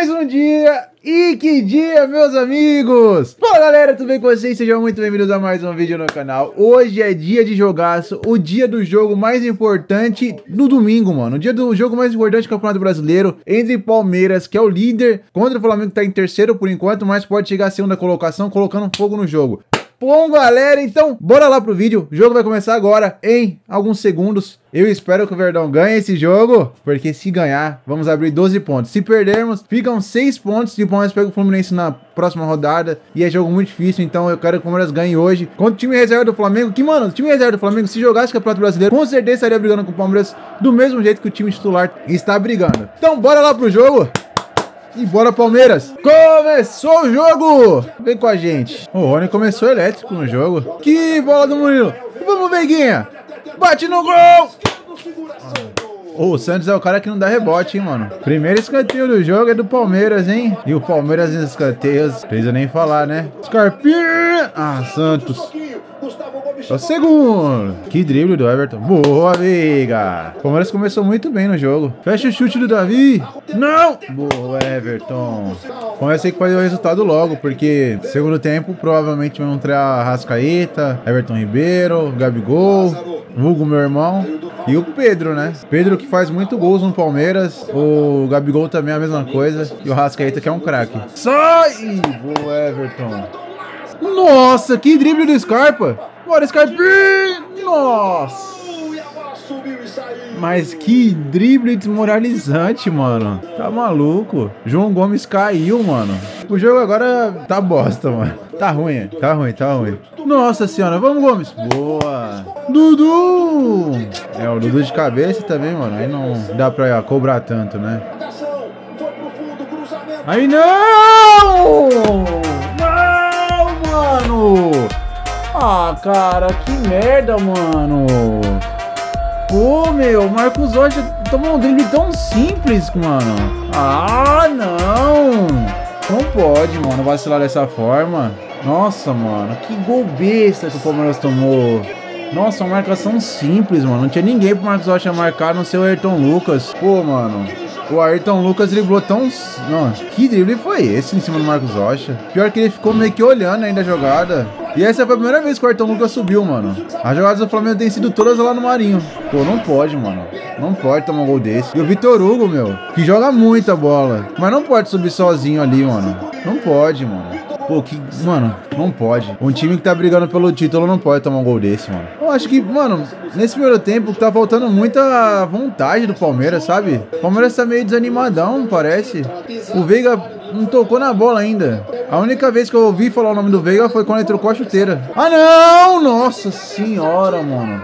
mais um dia e que dia, meus amigos! Fala galera, tudo bem com vocês? Sejam muito bem-vindos a mais um vídeo no canal. Hoje é dia de jogaço, o dia do jogo mais importante do domingo, mano. O dia do jogo mais importante do Campeonato Brasileiro entre Palmeiras, que é o líder, contra o Flamengo que tá em terceiro por enquanto, mas pode chegar a segunda colocação colocando fogo no jogo. Bom, galera, então bora lá pro vídeo. O jogo vai começar agora em alguns segundos. Eu espero que o Verdão ganhe esse jogo, porque se ganhar, vamos abrir 12 pontos. Se perdermos, ficam 6 pontos e o Palmeiras pega o Fluminense na próxima rodada. E é jogo muito difícil, então eu quero que o Palmeiras ganhe hoje. Contra o time reserva do Flamengo, que, mano, o time reserva do Flamengo, se jogasse Campeonato Brasileiro, com certeza estaria brigando com o Palmeiras do mesmo jeito que o time titular está brigando. Então, bora lá pro jogo. E bora Palmeiras! Começou o jogo! Vem com a gente. O Rony começou elétrico no jogo. Que bola do Murilo! Vamos, Veiguinha! Bate no gol! Oh, o Santos é o cara que não dá rebote, hein, mano. Primeiro escanteio do jogo é do Palmeiras, hein? E o Palmeiras nos escanteios, precisa nem falar, né? Scarpinha! Ah, Santos. O segundo. Que drible do Everton. Boa, amiga. O Palmeiras começou muito bem no jogo. Fecha o chute do Davi. Não. Boa, Everton. Palmeiras tem que fazer o resultado logo, porque segundo tempo provavelmente vão entrar Rascaeta, Everton Ribeiro, Gabigol, Hugo, meu irmão. E o Pedro, né? Pedro que faz muito gols no Palmeiras. O Gabigol também é a mesma coisa. E o Rascaeta que é um craque. Sai! Boa, Everton. Nossa, que drible do Scarpa. Bora, Scarpa. Nossa. Mas que drible desmoralizante, mano. Tá maluco. João Gomes caiu, mano. O jogo agora tá bosta, mano. Tá ruim, tá ruim, tá ruim. Nossa senhora, vamos, Gomes. Boa. Dudu. É, o Dudu de cabeça também, mano. Aí não dá pra cobrar tanto, né? Aí não! Não, mano! Ah, cara, que merda, mano. Pô, meu, o Marcos Rocha tomou um drible tão simples, mano. Ah, não. Não pode, mano, vacilar dessa forma. Nossa, mano, que gol besta que o Palmeiras tomou. Nossa, uma marcação simples, mano. Não tinha ninguém pro Marcos Rocha marcar, no seu Ayrton Lucas. Pô, mano. O Ayrton Lucas driblou tão... Não, que drible foi esse em cima do Marcos Rocha? Pior que ele ficou meio que olhando ainda a jogada. E essa foi a primeira vez que o Ayrton Lucas subiu, mano. As jogadas do Flamengo têm sido todas lá no Marinho. Pô, não pode, mano. Não pode tomar um gol desse. E o Vitor Hugo, meu, que joga muita bola. Mas não pode subir sozinho ali, mano. Não pode, mano. Pô, que. Mano, não pode. Um time que tá brigando pelo título não pode tomar um gol desse, mano. Eu acho que, mano, nesse primeiro tempo tá faltando muita vontade do Palmeiras, sabe? O Palmeiras tá meio desanimadão, parece. O Veiga não tocou na bola ainda. A única vez que eu ouvi falar o nome do Veiga foi quando ele trocou a chuteira. Ah, não! Nossa senhora, mano.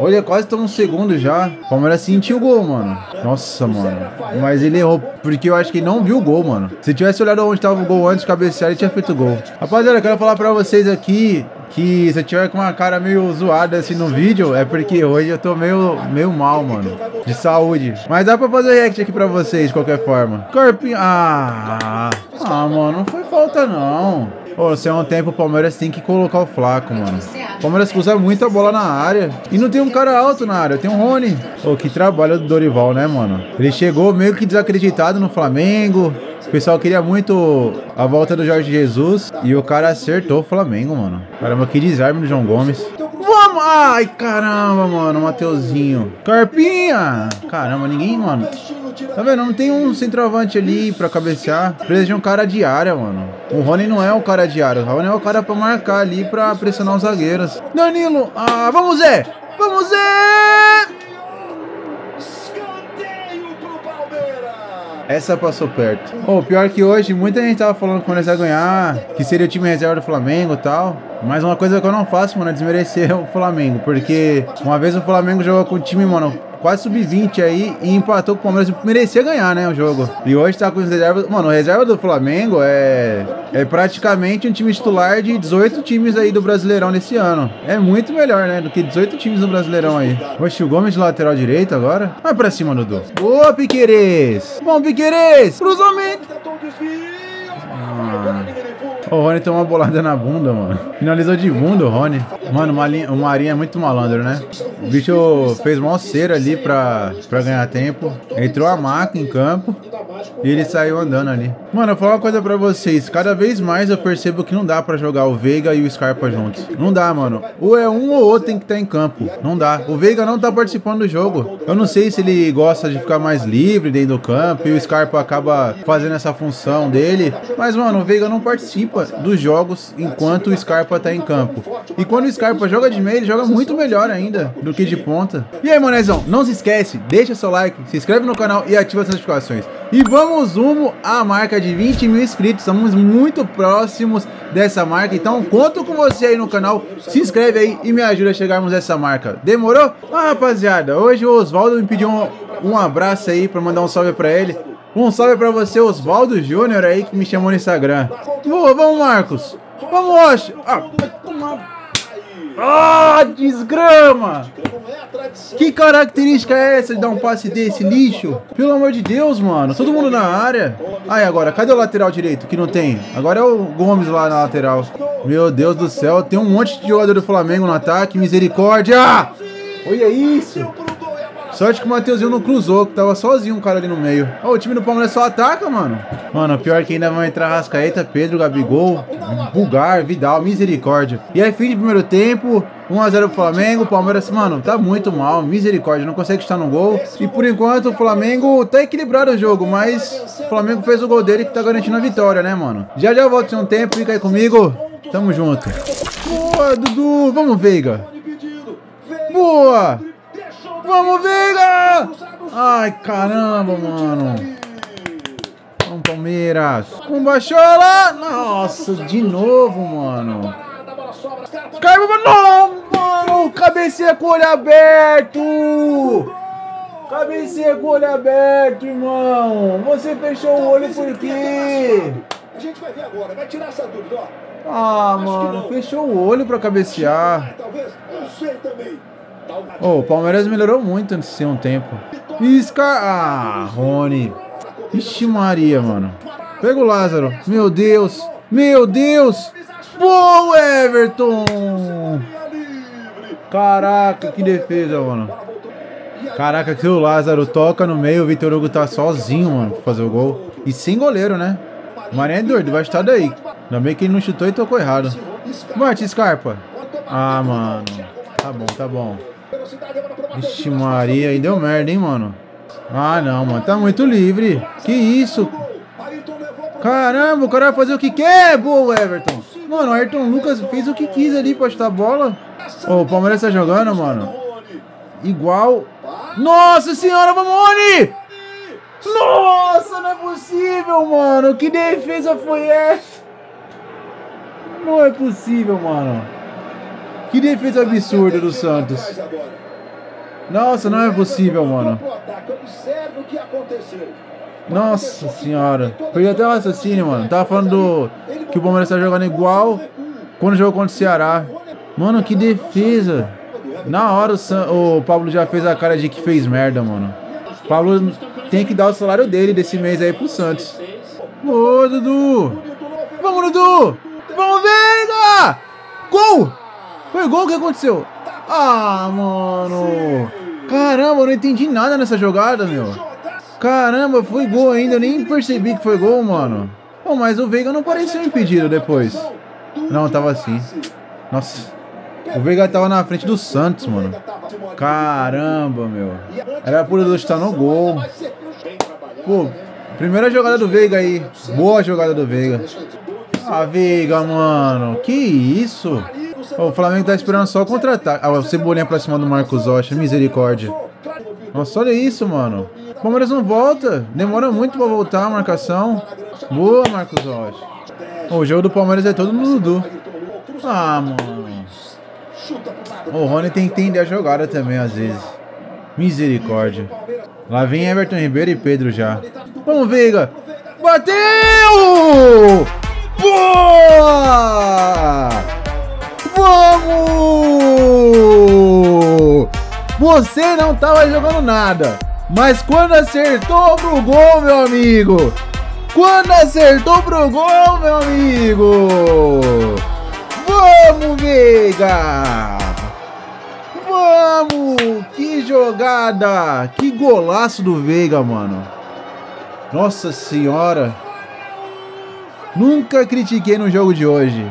Olha, quase estamos um segundo já. O Palmeiras sentiu o gol, mano. Nossa, mano. Mas ele errou, porque eu acho que ele não viu o gol, mano. Se tivesse olhado onde estava o gol antes cabecear, ele tinha feito o gol. Rapaziada, eu quero falar pra vocês aqui que se eu tiver com uma cara meio zoada assim no vídeo, é porque hoje eu tô meio, meio mal, mano. De saúde. Mas dá pra fazer react aqui pra vocês, de qualquer forma. Corpinho. Ah. Ah, mano, não foi falta não. Pô, se é um tempo, o Palmeiras tem que colocar o Flaco, mano. O Palmeiras usa muita bola na área. E não tem um cara alto na área, tem um Rony. Pô, que trabalho do Dorival, né, mano? Ele chegou meio que desacreditado no Flamengo. O pessoal queria muito a volta do Jorge Jesus. E o cara acertou o Flamengo, mano. Caramba, que desarme do João Gomes. Vamos! Ai, caramba, mano, Mateuzinho. Carpinha! Caramba, ninguém, mano. Tá vendo? Não tem um centroavante ali pra cabecear. Precisa de um cara de área, mano. O Rony não é o cara de área. O Rony é o cara pra marcar ali, pra pressionar os zagueiros. Danilo! Ah, vamos, Zé! Vamos, Zé! Essa passou perto. Oh, pior que hoje, muita gente tava falando que o ia ganhar, que seria o time reserva do Flamengo e tal. Mas uma coisa que eu não faço, mano, é desmerecer o Flamengo. Porque uma vez o Flamengo jogou com o time, mano, quase sub-20 aí e empatou com o Palmeiras. Merecia ganhar, né, o jogo. E hoje tá com os reservas. Mano, o reserva do Flamengo é, é praticamente um time titular de 18 times aí do Brasileirão nesse ano. É muito melhor, né, do que 18 times do Brasileirão aí. Oxe, o Gomes de lateral direito agora. Vai pra cima, Dudu. Boa, Piquerez. Bom, Piquerez. Cruzamento. Ah. O Rony tomou uma bolada na bunda, mano. Finalizou de bunda o Rony. Mano, o Marinho é muito malandro, né? O bicho fez mó cera ali pra, pra ganhar tempo. Entrou a maca em campo. E ele saiu andando ali. Mano, eu vou falar uma coisa pra vocês. Cada vez mais eu percebo que não dá pra jogar o Veiga e o Scarpa juntos. Não dá, mano. Ou é um ou outro tem que estar tá em campo. Não dá. O Veiga não tá participando do jogo. Eu não sei se ele gosta de ficar mais livre dentro do campo e o Scarpa acaba fazendo essa função dele. Mas, mano, o Veiga não participa dos jogos enquanto o Scarpa tá em campo. E quando o Scarpa joga de meio, ele joga muito melhor ainda do que de ponta. E aí, manezão, não se esquece, deixa seu like, se inscreve no canal e ativa as notificações. E vamos rumo à marca de 20 mil inscritos. Estamos muito próximos dessa marca. Então conto com você aí no canal. Se inscreve aí e me ajuda a chegarmos a essa marca. Demorou? Ah, rapaziada, hoje o Oswaldo me pediu um, um abraço aí para mandar um salve para ele. Um salve para você, Oswaldo Júnior aí que me chamou no Instagram. Boa, vamos, Marcos. Vamos, Osh. Ah, ah, desgrama! Que característica é essa de dar um passe desse, lixo? Pelo amor de Deus, mano. Todo mundo na área. Ai, agora, cadê o lateral direito que não tem? Agora é o Gomes lá na lateral. Meu Deus do céu, tem um monte de jogador do Flamengo no ataque. Misericórdia! Olha isso! Sorte que o Mateuzinho não cruzou, que tava sozinho um cara ali no meio. Oh, o time do Palmeiras só ataca, mano. Mano, pior que ainda vão entrar Rascaeta, Pedro, Gabigol, Bulgar, Vidal, misericórdia. E aí, fim de primeiro tempo, 1x0 pro Flamengo, o Palmeiras, mano, tá muito mal, misericórdia, não consegue estar no gol. E por enquanto o Flamengo tá equilibrado o jogo, mas o Flamengo fez o gol dele que tá garantindo a vitória, né, mano? Já já volto sem um tempo, fica aí comigo. Tamo junto. Boa, Dudu, vamos, Veiga. Boa! Vamos, Veiga! Ai, caramba, mano. Vamos, Palmeiras. Um Baixola! Nossa, de novo, mano. Caiu, não, mano. Cabeceia com o olho aberto. Cabeceia com o olho aberto, irmão. Você fechou o olho por quê? A gente vai ver agora, vai tirar essa dúvida, ó. Ah, mano, fechou o olho pra cabecear. Talvez, não sei também. Oh, o Palmeiras melhorou muito nesse um tempo. Isca. Ah, Rony. Ixi, Maria, mano. Pega o Lázaro. Meu Deus. Meu Deus. Boa, Everton. Caraca, que defesa, mano. Caraca, que o Lázaro toca no meio, o Vitor Hugo tá sozinho, mano, pra fazer o gol. E sem goleiro, né? O Mané é doido, vai estar daí. Ainda bem que ele não chutou e tocou errado. Bate, Scarpa. Ah, mano. Tá bom, tá bom. Vixe Maria, aí deu merda, hein, mano. Ah, não, mano. Tá muito livre. Que isso? Caramba, o cara vai fazer o que quer, boa, Everton. Mano, o Ayrton Lucas fez o que quis ali pra chutar a bola. Oh, o Palmeiras tá jogando, mano. Igual. Nossa senhora, vamos, Oni! Nossa, não é possível, mano. Que defesa foi essa? Não é possível, mano. Que defesa absurda do Santos. Nossa, não é possível, mano. Nossa senhora. Perdi até o raciocínio, mano. Tava falando do, que o Palmeiras tá jogando igual quando jogou contra o Ceará. Mano, que defesa. Na hora o, San, o Pablo já fez a cara de que fez merda, mano. O Pablo tem que dar o salário dele desse mês aí pro Santos. Ô, Dudu. Vamos, Dudu. Vamos, Veiga. Gol. Foi gol, o que aconteceu? Ah, mano. Caramba, eu não entendi nada nessa jogada, meu. Caramba, foi gol ainda. Eu nem percebi que foi gol, mano. Pô, mas o Veiga não pareceu impedido depois. Não, tava assim. Nossa. O Veiga tava na frente do Santos, mano. Caramba, meu. Era por Deus estar no gol. Pô, primeira jogada do Veiga aí. Boa jogada do Veiga. Ah, Veiga, mano. Que isso? O Flamengo tá esperando só contra-ataque. Ah, o Cebolinha pra cima do Marcos Rocha. Misericórdia. Nossa, olha isso, mano. O Palmeiras não volta. Demora muito pra voltar a marcação. Boa, Marcos Rocha. o jogo do Palmeiras é todo no Dudu. Ah, mano. O Rony tem que entender a jogada também, às vezes. Misericórdia. Lá vem Everton Ribeiro e Pedro já. Vamos, Veiga. Bateu! Boa! Você não estava jogando nada, mas quando acertou pro gol, meu amigo, Quando acertou pro gol, meu amigo! Vamos, Veiga! Vamos! Que jogada! Que golaço do Veiga, mano! Nossa senhora! Nunca critiquei no jogo de hoje.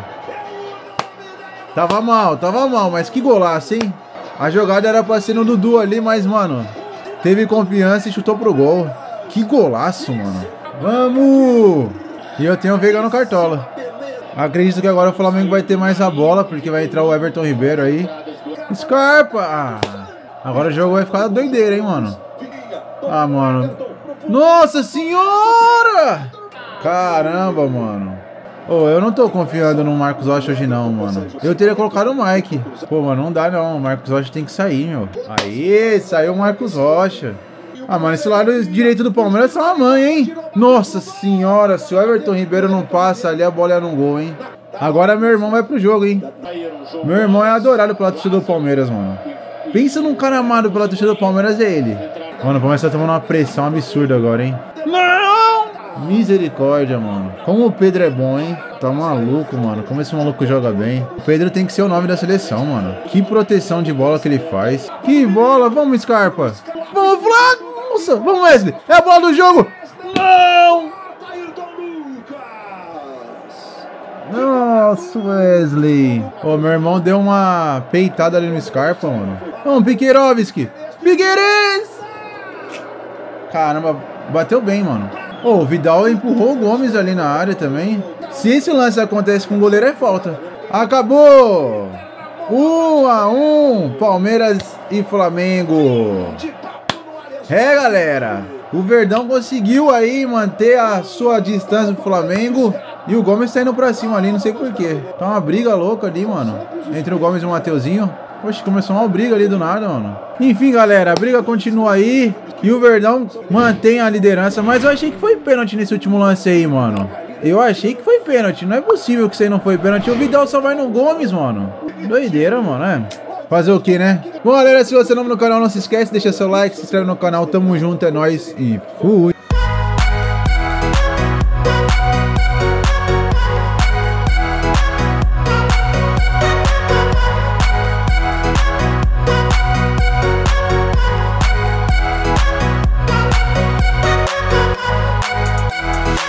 Tava mal, tava mal, mas que golaço, hein? A jogada era pra ser no Dudu ali, mas, mano, teve confiança e chutou pro gol. Que golaço, mano. Vamos! E eu tenho o Veiga no Cartola. Acredito que agora o Flamengo vai ter mais a bola, porque vai entrar o Everton Ribeiro aí. Scarpa! Ah, agora o jogo vai ficar doideira, hein, mano. Ah, mano. Nossa senhora! Caramba, mano. Ô, oh, eu não tô confiando no Marcos Rocha hoje não, mano. Eu teria colocado o Mike. Pô, mano, não dá não. O Marcos Rocha tem que sair, meu. Aí, saiu o Marcos Rocha. Ah, mano, esse lado direito do Palmeiras é uma mãe, hein? Nossa senhora, se o Everton Ribeiro não passa ali, a bola é no gol, hein? Agora meu irmão vai pro jogo, hein? Meu irmão é adorado pela torcida do Palmeiras, mano. Pensa num cara amado pela torcida do Palmeiras, é ele. Mano, o Palmeiras tá tomando uma pressão absurda agora, hein? Não! Misericórdia, mano. Como o Pedro é bom, hein? Tá maluco, mano. Como esse maluco joga bem. O Pedro tem que ser o nome da seleção, mano. Que proteção de bola que ele faz. Que bola. Vamos, Scarpa. Vamos, Flávio. Nossa, vamos, Wesley. É a bola do jogo. Não! Nossa, Wesley. Ô, meu irmão deu uma peitada ali no Scarpa, mano. Vamos, Piqueirovski. Piqueires! Caramba, bateu bem, mano. Oh, o Vidal empurrou o Gomes ali na área também. Se esse lance acontece com o goleiro, é falta. Acabou! 1 um a 1 um, Palmeiras e Flamengo. É, galera. O Verdão conseguiu aí manter a sua distância do Flamengo. E o Gomes tá indo pra cima ali, não sei porquê. Tá uma briga louca ali, mano. Entre o Gomes e o Mateuzinho. Poxa, começou uma briga ali do nada, mano. Enfim, galera, a briga continua aí. E o Verdão mantém a liderança. Mas eu achei que foi pênalti nesse último lance aí, mano. Eu achei que foi pênalti. Não é possível que isso aí não foi pênalti. O Vidal só vai no Gomes, mano. Doideira, mano, é. Fazer o que, né? Bom, galera, se você é novo no canal, não se esquece, deixa seu like, se inscreve no canal. Tamo junto, é nóis e fui.